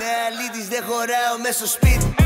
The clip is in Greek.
Με αλήτης δεν χωράω μέσω σπίτι.